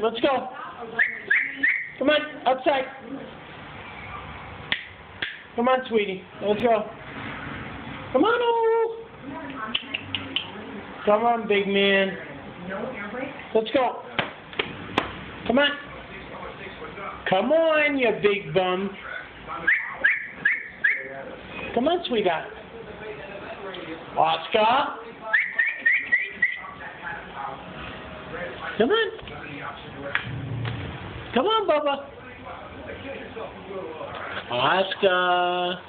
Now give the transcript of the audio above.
let's go. Come on, outside. Come on, sweetie. Let's go. Come on, oh. Come on, big man. Let's go. Come on. Come on, you big bum. Come on, sweetheart. Oscar. Come on. Come on, Bubba. Oscar.